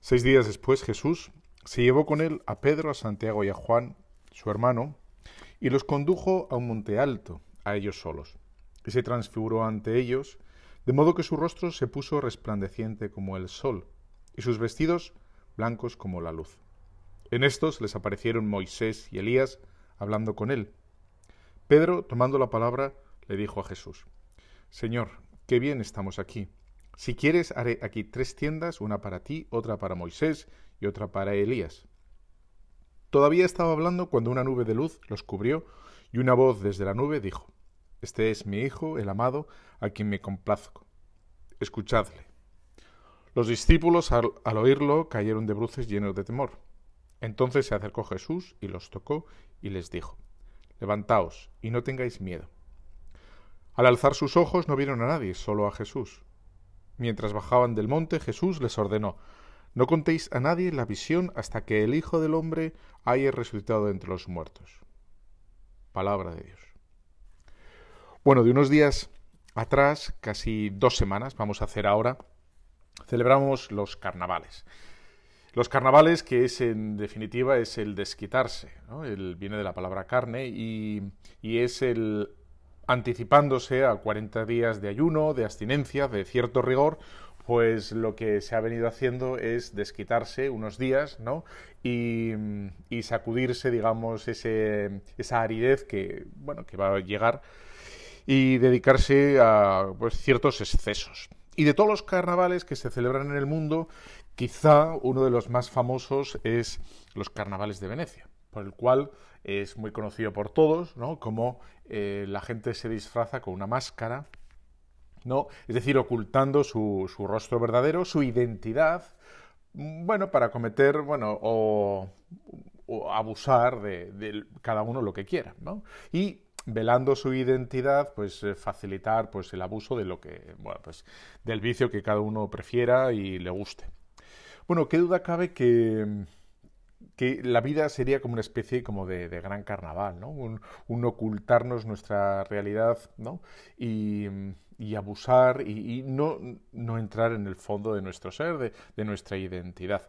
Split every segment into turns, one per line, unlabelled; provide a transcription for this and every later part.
Seis días después Jesús se llevó con él a Pedro, a Santiago y a Juan, su hermano, y los condujo a un monte alto, a ellos solos, y se transfiguró ante ellos, de modo que su rostro se puso resplandeciente como el sol, y sus vestidos blancos como la luz. En estos les aparecieron Moisés y Elías hablando con él. Pedro, tomando la palabra, le dijo a Jesús, Señor, qué bien estamos aquí. Si quieres, haré aquí tres tiendas, una para ti, otra para Moisés y otra para Elías. Todavía estaba hablando cuando una nube de luz los cubrió y una voz desde la nube dijo, Este es mi Hijo, el amado, a quien me complazco. Escuchadle. Los discípulos al, al oírlo cayeron de bruces llenos de temor. Entonces se acercó Jesús y los tocó y les dijo, Levantaos y no tengáis miedo. Al alzar sus ojos no vieron a nadie, solo a Jesús. Mientras bajaban del monte, Jesús les ordenó, No contéis a nadie la visión hasta que el Hijo del Hombre haya resucitado entre los muertos. Palabra de Dios. Bueno, de unos días atrás, casi dos semanas, vamos a hacer ahora, celebramos los carnavales. Los carnavales, que es en definitiva, es el desquitarse, el, viene de la palabra carne y, y es el anticipándose a 40 días de ayuno, de abstinencia, de cierto rigor, pues lo que se ha venido haciendo es desquitarse unos días, ¿no? Y, y sacudirse, digamos, ese, esa aridez que, bueno, que va a llegar y dedicarse a pues, ciertos excesos. Y de todos los carnavales que se celebran en el mundo, quizá uno de los más famosos es los carnavales de Venecia el cual es muy conocido por todos, ¿no? Como eh, la gente se disfraza con una máscara, ¿no? Es decir, ocultando su, su rostro verdadero, su identidad, bueno, para cometer, bueno, o, o abusar de, de, cada uno lo que quiera, ¿no? Y velando su identidad, pues eh, facilitar pues el abuso de lo que, bueno, pues del vicio que cada uno prefiera y le guste. Bueno, qué duda cabe que que la vida sería como una especie como de, gran carnaval, ¿no? Un, ocultarnos nuestra realidad, ¿no? Y, y abusar y, no, no entrar en el fondo de nuestro ser, de, nuestra identidad.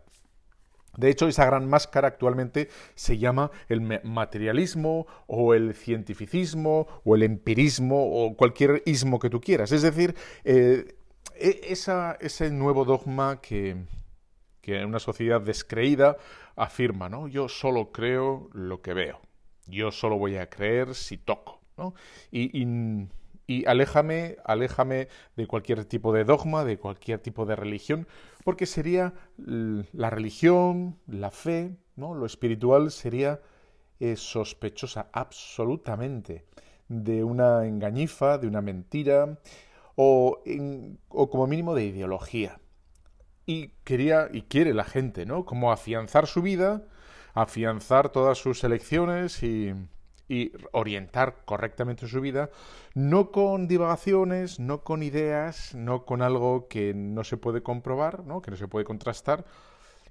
De hecho, esa gran máscara actualmente se llama el materialismo o el cientificismo o el empirismo o cualquier ismo que tú quieras. Es decir, eh, esa, ese nuevo dogma que, que en una sociedad descreída afirma, ¿no? Yo solo creo lo que veo. Yo solo voy a creer si toco. Y, aléjame, aléjame de cualquier tipo de dogma, de cualquier tipo de religión, porque sería la religión, la fe, ¿no? Lo espiritual sería eh, sospechosa absolutamente de una engañifa, de una mentira, o, o como mínimo de ideología y quería y quiere la gente, ¿no? Como afianzar su vida, afianzar todas sus elecciones y, orientar correctamente su vida, no con divagaciones, no con ideas, no con algo que no se puede comprobar, ¿no? Que no se puede contrastar.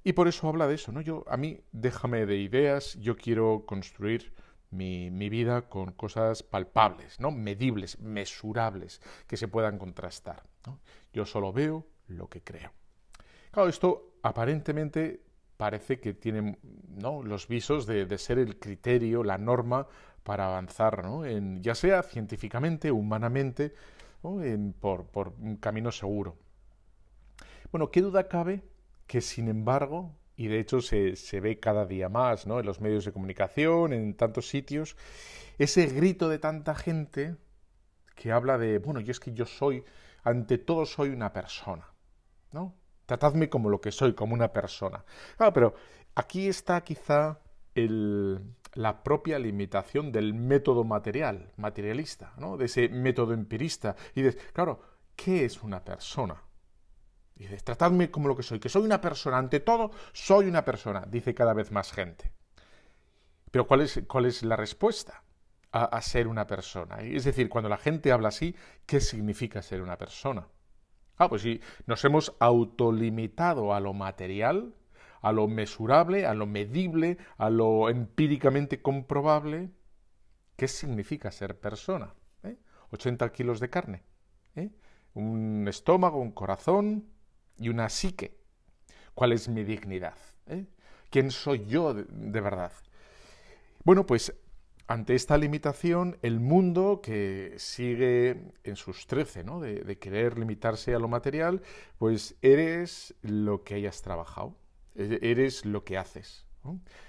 Y por eso habla de eso, ¿no? Yo, a mí, déjame de ideas, yo quiero construir mi, mi, vida con cosas palpables, ¿no? medibles, mesurables, que se puedan contrastar. Yo solo veo lo que creo. Esto aparentemente parece que tiene los visos de, ser el criterio, la norma para avanzar, ya sea científicamente, humanamente, ¿no? por, un camino seguro. Bueno, ¿qué duda cabe que, sin embargo, y de hecho se, ve cada día más en los medios de comunicación, en tantos sitios, ese grito de tanta gente que habla de, bueno, yo es que yo soy, ante todo soy una persona, ¿no? Tratadme como lo que soy, como una persona. Claro, pero aquí está quizá la propia limitación del método material, materialista, ¿no? de ese método empirista. Y dices, claro, ¿qué es una persona? Y dices, tratadme como lo que soy, que soy una persona, ante todo soy una persona, dice cada vez más gente. Pero ¿cuál es, es la respuesta a, a ser una persona? Es decir, cuando la gente habla así, ¿qué significa ser una persona? Ah, pues si nos hemos autolimitado a lo material, a lo mesurable, a lo medible, a lo empíricamente comprobable, ¿qué significa ser persona? ¿Eh? 80 kilos de carne, ¿eh? un estómago, un corazón y una psique. ¿Cuál es mi dignidad? ¿Eh? ¿Quién soy yo de, verdad? Bueno, pues ante esta limitación, el mundo que sigue en sus trece, ¿no? De, querer limitarse a lo material, pues eres lo que hayas trabajado, e, eres lo que haces.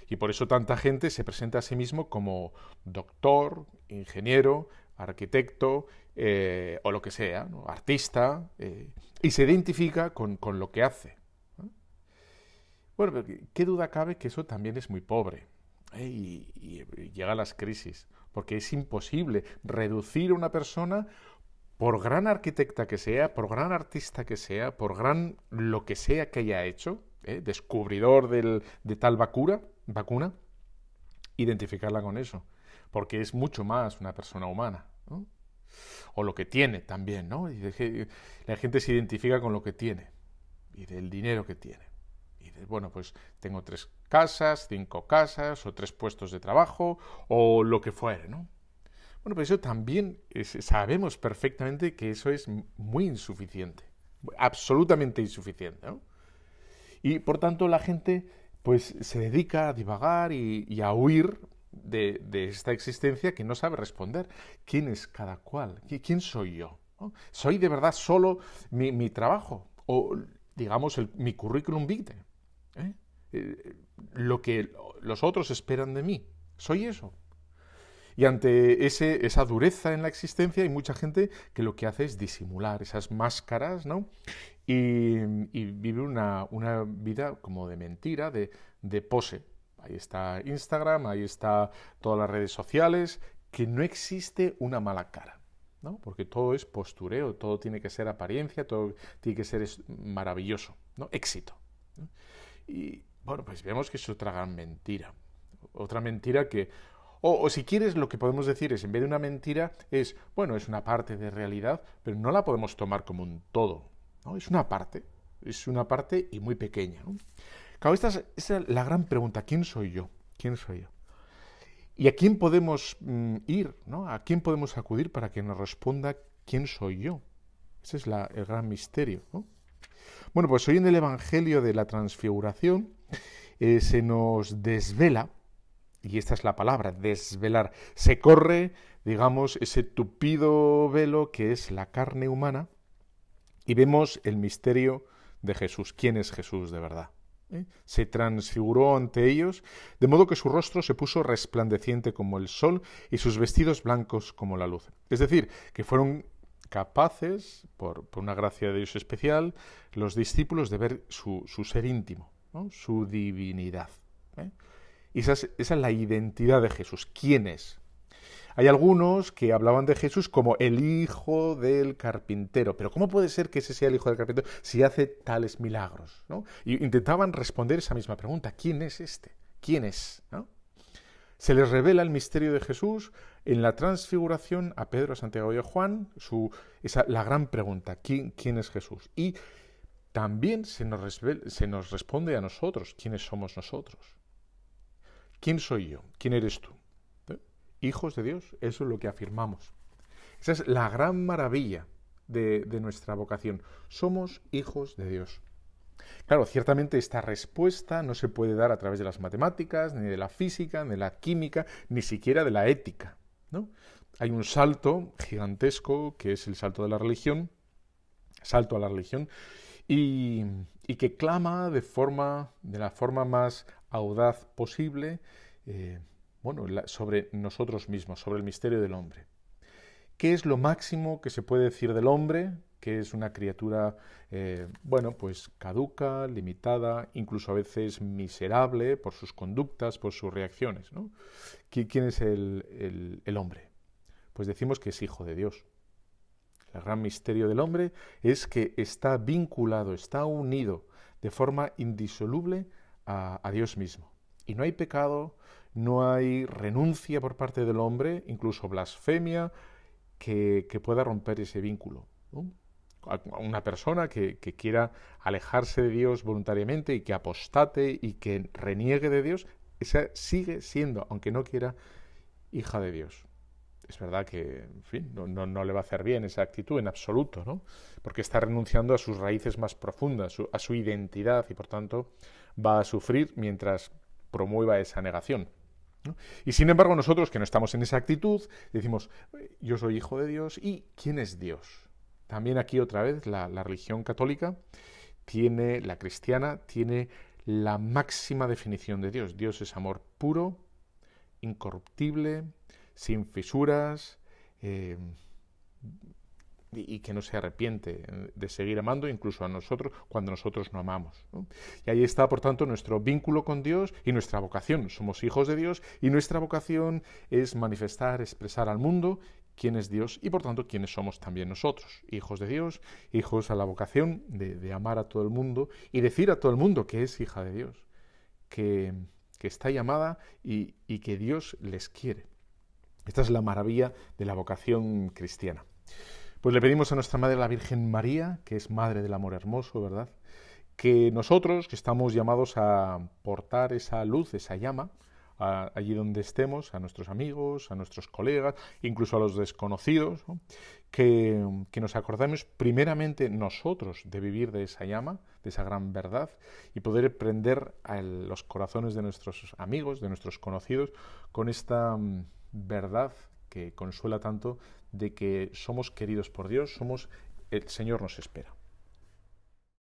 Y por eso tanta gente se presenta a sí mismo como doctor, ingeniero, arquitecto eh, o lo que sea, artista, eh, y se identifica con, lo que hace. Bueno, qué duda cabe que eso también es muy pobre ¿eh? y, llega las crisis, porque es imposible reducir a una persona, por gran arquitecta que sea, por gran artista que sea, por gran lo que sea que haya hecho, descubridor de tal vacuna, vacuna, identificarla con eso porque es mucho más una persona humana. O lo que tiene también, ¿no? Y la gente se identifica con lo que tiene y del dinero que tiene. Y de, bueno, pues tengo tres casas, cinco casas, o tres puestos de trabajo, o lo que fuere, ¿no? Bueno, pues eso también sabemos perfectamente que eso es muy insuficiente, absolutamente insuficiente, ¿no? Y por tanto la gente pues se dedica a divagar y a huir de, esta existencia que no sabe responder. ¿Quién es cada cual? ¿Quién soy yo? ¿Soy de verdad solo mi, trabajo? O, digamos, mi currículum vitae. ¿eh? Lo que los otros esperan de mí. ¿Soy eso? Y ante ese, esa dureza en la existencia hay mucha gente que lo que hace es disimular esas máscaras, ¿no? Y, vive una, vida como de mentira, de, de pose. Ahí está Instagram, ahí está todas las redes sociales, que no existe una mala cara, ¿no? Porque todo es postureo, todo tiene que ser apariencia, todo tiene que ser maravilloso, ¿no? Éxito. Y bueno, pues vemos que es otra gran mentira. Otra mentira que, o, si quieres, lo que podemos decir es, en vez de una mentira, es, bueno, es una parte de realidad, pero no la podemos tomar como un todo, ¿no? Es una parte, es una parte y muy pequeña, ¿no? Claro, esta es, la gran pregunta. ¿Quién soy yo? ¿Quién soy yo? ¿Y a quién podemos mm, ir? ¿no? ¿A quién podemos acudir para que nos responda quién soy yo? Ese es el gran misterio. Bueno, pues hoy en el Evangelio de la Transfiguración eh, se nos desvela, y esta es la palabra, desvelar, se corre, digamos, ese tupido velo que es la carne humana y vemos el misterio de Jesús. ¿Quién es Jesús de verdad? ¿eh? se transfiguró ante ellos, de modo que su rostro se puso resplandeciente como el sol y sus vestidos blancos como la luz. Es decir, que fueron capaces, por, una gracia de Dios especial, los discípulos de ver su, ser íntimo, su divinidad. ¿eh? Y esa es la identidad de Jesús. ¿Quién es? Hay algunos que hablaban de Jesús como el hijo del carpintero, pero ¿cómo puede ser que ese sea el hijo del carpintero si hace tales milagros? ¿no? Y intentaban responder esa misma pregunta, ¿quién es este? ¿Quién es? Se les revela el misterio de Jesús en la transfiguración a Pedro, Santiago y a Juan, su, esa, la gran pregunta, ¿quién, ¿quién es Jesús? Y también se nos, responde a nosotros, ¿quiénes somos nosotros? ¿Quién soy yo? ¿Quién eres tú? hijos de Dios. Eso es lo que afirmamos. Esa es la gran maravilla de, nuestra vocación. Somos hijos de Dios. Claro, ciertamente esta respuesta no se puede dar a través de las matemáticas, ni de la física, ni de la química, ni siquiera de la ética. ¿no? Hay un salto gigantesco que es el salto de la religión, salto a la religión, y, que clama de forma, de la forma más audaz posible, eh, bueno, sobre nosotros mismos, sobre el misterio del hombre. ¿Qué es lo máximo que se puede decir del hombre? Que es una criatura, eh, bueno, pues caduca, limitada, incluso a veces miserable por sus conductas, por sus reacciones. ¿no? ¿Quién es el, el hombre? Pues decimos que es hijo de Dios. El gran misterio del hombre es que está vinculado, está unido de forma indisoluble a, Dios mismo. Y no hay pecado, no hay renuncia por parte del hombre, incluso blasfemia, que, pueda romper ese vínculo. Una persona que, quiera alejarse de Dios voluntariamente y que apostate y que reniegue de Dios, esa sigue siendo, aunque no quiera, hija de Dios. Es verdad que, en fin, no, le va a hacer bien esa actitud en absoluto, ¿no? Porque está renunciando a sus raíces más profundas, a su identidad y por tanto va a sufrir mientras promueva esa negación. Y sin embargo nosotros que no estamos en esa actitud, decimos, yo soy hijo de Dios y ¿quién es Dios? También aquí otra vez la, la religión católica tiene, la cristiana, tiene la máxima definición de Dios. Dios es amor puro, incorruptible, sin fisuras eh, y, que no se arrepiente de seguir amando incluso a nosotros cuando nosotros no amamos. Y ahí está, por tanto, nuestro vínculo con Dios y nuestra vocación. Somos hijos de Dios y nuestra vocación es manifestar, expresar al mundo quién es Dios y por tanto quiénes somos también nosotros, hijos de Dios, hijos a la vocación de, amar a todo el mundo y decir a todo el mundo que es hija de Dios, que, está llamada y que Dios les quiere. Esta es la maravilla de la vocación cristiana. Pues le pedimos a nuestra Madre la Virgen María, que es Madre del Amor Hermoso, ¿verdad? Que nosotros, que estamos llamados a portar esa luz, esa llama, allí donde estemos, a nuestros amigos, a nuestros colegas, incluso a los desconocidos, que, nos acordemos primeramente nosotros de vivir de esa llama, de esa gran verdad, y poder prender a los corazones de nuestros amigos, de nuestros conocidos, con esta verdad que consuela tanto de que somos queridos por Dios, somos el Señor nos espera.